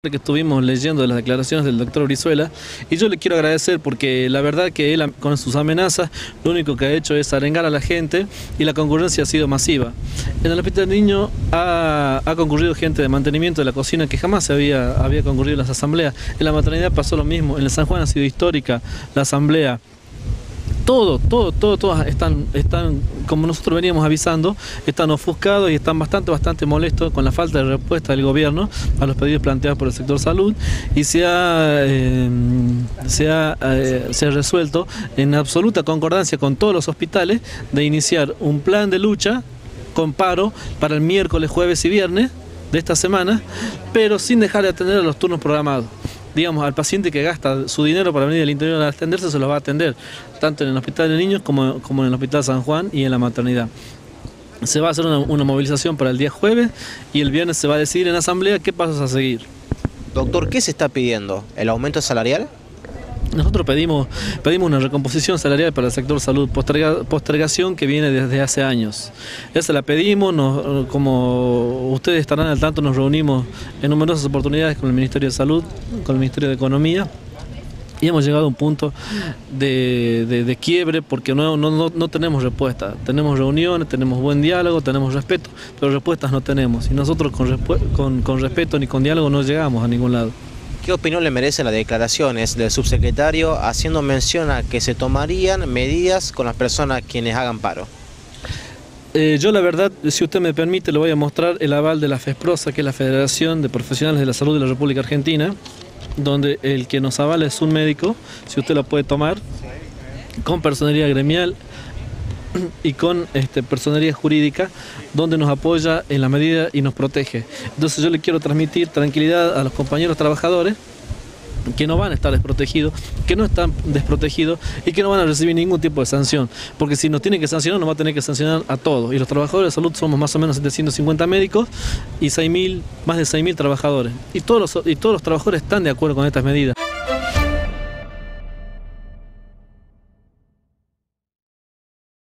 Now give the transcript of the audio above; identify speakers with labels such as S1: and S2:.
S1: que estuvimos leyendo las declaraciones del doctor Brizuela y yo le quiero agradecer porque la verdad que él con sus amenazas lo único que ha hecho es arengar a la gente y la concurrencia ha sido masiva. En el hospital de niño ha, concurrido gente de mantenimiento de la cocina que jamás había, había concurrido en las asambleas. En la maternidad pasó lo mismo, en el San Juan ha sido histórica la asamblea todo, todo, todo, todas están, están, como nosotros veníamos avisando, están ofuscados y están bastante, bastante molestos con la falta de respuesta del gobierno a los pedidos planteados por el sector salud y eh, se ha, eh, se ha resuelto en absoluta concordancia con todos los hospitales de iniciar un plan de lucha con paro para el miércoles, jueves y viernes de esta semana, pero sin dejar de atender a los turnos programados digamos, al paciente que gasta su dinero para venir del interior a atenderse, se lo va a atender, tanto en el hospital de niños como, como en el hospital San Juan y en la maternidad. Se va a hacer una, una movilización para el día jueves y el viernes se va a decidir en asamblea qué pasos a seguir.
S2: Doctor, ¿qué se está pidiendo? ¿El aumento salarial?
S1: Nosotros pedimos, pedimos una recomposición salarial para el sector salud, postergación que viene desde hace años. Esa la pedimos, como ustedes estarán al tanto, nos reunimos en numerosas oportunidades con el Ministerio de Salud, con el Ministerio de Economía, y hemos llegado a un punto de, quiebre porque no, tenemos respuesta. Tenemos reuniones, tenemos buen diálogo, tenemos respeto, pero respuestas no tenemos. Y nosotros con, con respeto ni con diálogo no llegamos a ningún lado.
S2: ¿Qué opinión le merecen las declaraciones del subsecretario haciendo mención a que se tomarían medidas con las personas quienes hagan paro?
S1: Eh, yo la verdad, si usted me permite, le voy a mostrar el aval de la FESPROSA, que es la Federación de Profesionales de la Salud de la República Argentina, donde el que nos avala es un médico, si usted lo puede tomar, con personería gremial y con este, personería jurídica donde nos apoya en la medida y nos protege. Entonces yo le quiero transmitir tranquilidad a los compañeros trabajadores que no van a estar desprotegidos, que no están desprotegidos y que no van a recibir ningún tipo de sanción. Porque si nos tienen que sancionar, nos va a tener que sancionar a todos. Y los trabajadores de salud somos más o menos 750 médicos y 6.000, más de 6.000 trabajadores. Y todos, los, y todos los trabajadores están de acuerdo con estas medidas.